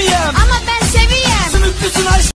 sevmiyem Ama ben seviyem Sümüklüsün aşk